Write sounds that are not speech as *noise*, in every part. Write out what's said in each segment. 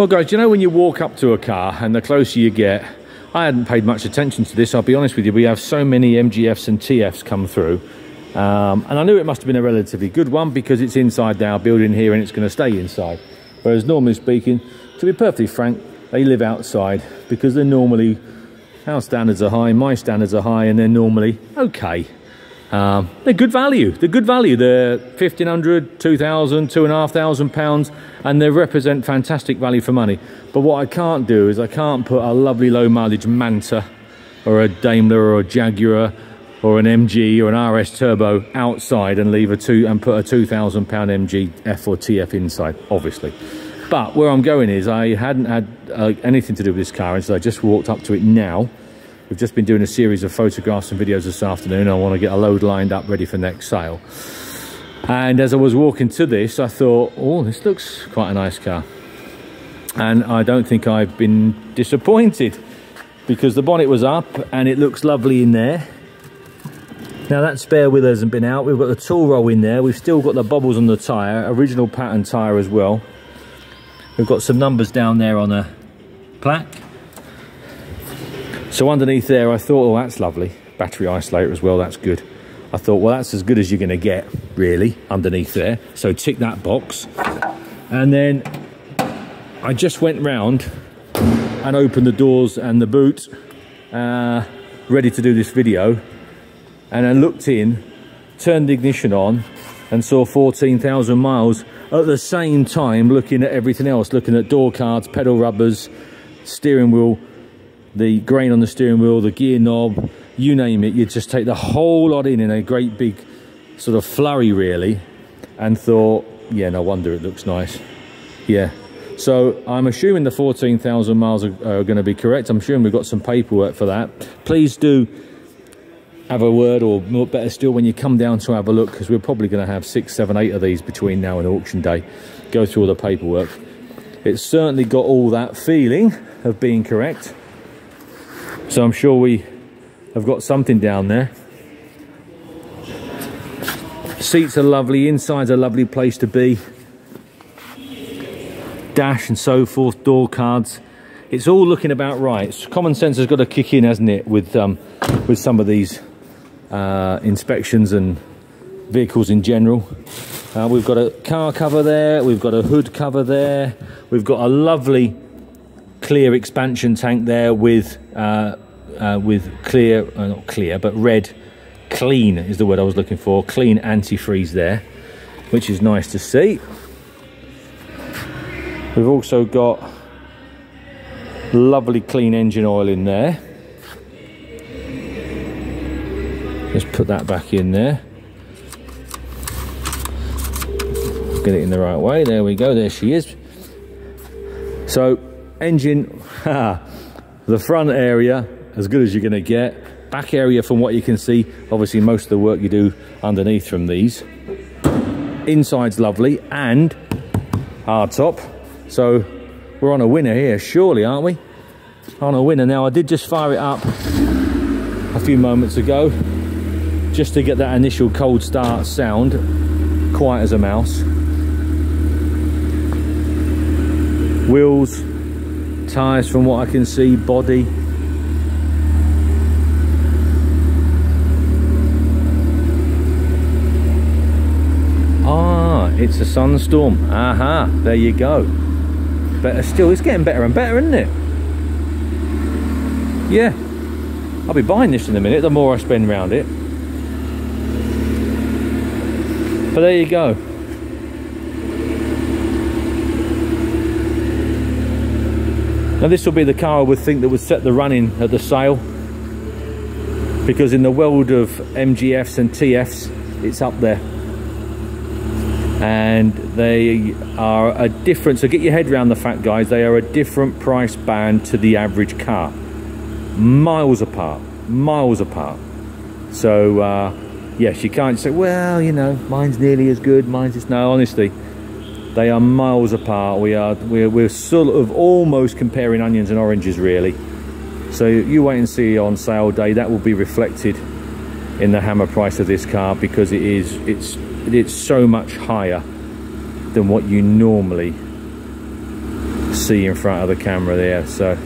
Well guys, you know when you walk up to a car and the closer you get, I hadn't paid much attention to this, I'll be honest with you, we have so many MGFs and TFs come through. Um, and I knew it must have been a relatively good one because it's inside our building here and it's going to stay inside. Whereas normally speaking, to be perfectly frank, they live outside because they're normally, our standards are high, my standards are high, and they're normally okay. Um, they're good value. They're good value. They're 1500 2000 two and a half thousand pounds, and they represent fantastic value for money. But what I can't do is I can't put a lovely low mileage Manta or a Daimler or a Jaguar or an MG or an RS Turbo outside and leave a two and put a two thousand pound MG F or TF inside, obviously. But where I'm going is I hadn't had uh, anything to do with this car, and so I just walked up to it now We've just been doing a series of photographs and videos this afternoon. I want to get a load lined up ready for next sale. And as I was walking to this, I thought, oh, this looks quite a nice car. And I don't think I've been disappointed because the bonnet was up and it looks lovely in there. Now that spare wheel hasn't been out. We've got the tool roll in there. We've still got the bubbles on the tyre, original pattern tyre as well. We've got some numbers down there on a plaque. So underneath there, I thought, oh, that's lovely. Battery isolator as well, that's good. I thought, well, that's as good as you're going to get, really, underneath there. So tick that box. And then I just went round and opened the doors and the boot, uh, ready to do this video. And I looked in, turned the ignition on, and saw 14,000 miles at the same time looking at everything else, looking at door cards, pedal rubbers, steering wheel, the grain on the steering wheel, the gear knob, you name it. You just take the whole lot in in a great big sort of flurry really and thought, yeah, no wonder it looks nice. Yeah. So I'm assuming the 14,000 miles are, are going to be correct. I'm assuming we've got some paperwork for that. Please do have a word or better still when you come down to have a look because we're probably going to have six, seven, eight of these between now and auction day. Go through all the paperwork. It's certainly got all that feeling of being correct. So I'm sure we have got something down there. Seats are lovely, inside's a lovely place to be. Dash and so forth, door cards. It's all looking about right. Common sense has got to kick in, hasn't it, with um, with some of these uh, inspections and vehicles in general. Uh, we've got a car cover there, we've got a hood cover there, we've got a lovely clear expansion tank there with uh, uh, with clear, uh, not clear, but red, clean is the word I was looking for, clean antifreeze there, which is nice to see. We've also got lovely clean engine oil in there. Just put that back in there. Get it in the right way. There we go. There she is. So, engine, *laughs* the front area as good as you're going to get. Back area from what you can see, obviously most of the work you do underneath from these. Inside's lovely and hard top. So we're on a winner here, surely, aren't we? On a winner. Now I did just fire it up a few moments ago just to get that initial cold start sound quiet as a mouse. Wheels, tyres from what I can see, body, Ah, It's a sunstorm. Aha, there you go. Better still, it's getting better and better, isn't it? Yeah. I'll be buying this in a minute, the more I spend around it. But there you go. Now this will be the car I would think that would set the running at the sale. Because in the world of MGFs and TFs, it's up there. And they are a different so get your head around the fact guys they are a different price band to the average car. Miles apart miles apart. So uh, yes you can't say well you know mine's nearly as good mine's just no honestly they are miles apart we are we're, we're sort of almost comparing onions and oranges really so you wait and see on sale day that will be reflected in the hammer price of this car because it is it's it's so much higher than what you normally see in front of the camera there. So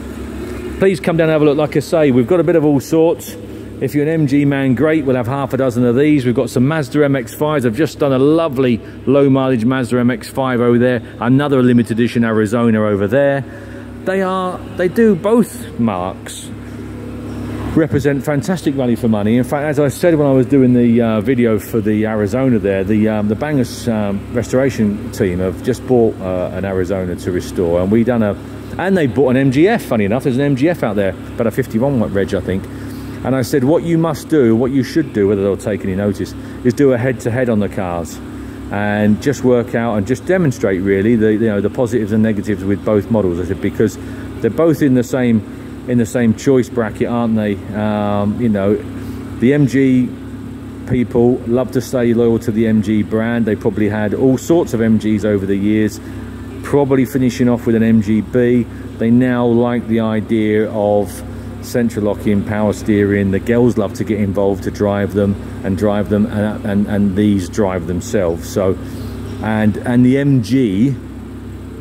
please come down and have a look. Like I say, we've got a bit of all sorts. If you're an MG man, great. We'll have half a dozen of these. We've got some Mazda MX-5s. I've just done a lovely low mileage Mazda MX-5 over there. Another limited edition Arizona over there. They are, they do both marques represent fantastic value for money. In fact, as I said when I was doing the uh, video for the Arizona there, the um, the Bangers um, restoration team have just bought uh, an Arizona to restore, and we done a, and they bought an MGF. Funny enough, there's an MGF out there, about a 51 reg, I think. And I said, what you must do, what you should do, whether they'll take any notice, is do a head-to-head -head on the cars and just work out and just demonstrate really the you know the positives and negatives with both models. I said because they're both in the same in the same choice bracket, aren't they? Um, you know, the MG people love to stay loyal to the MG brand. They probably had all sorts of MGs over the years, probably finishing off with an MGB. They now like the idea of central locking, power steering. The girls love to get involved to drive them and drive them, and, and, and these drive themselves. So, and and the MG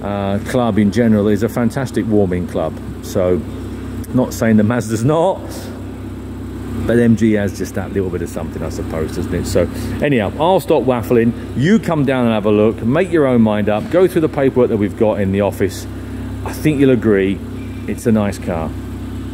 uh, club in general is a fantastic warming club. So, not saying the Mazda's not, but MG has just that little bit of something, I suppose, doesn't it? So, anyhow, I'll stop waffling. You come down and have a look, make your own mind up, go through the paperwork that we've got in the office. I think you'll agree, it's a nice car.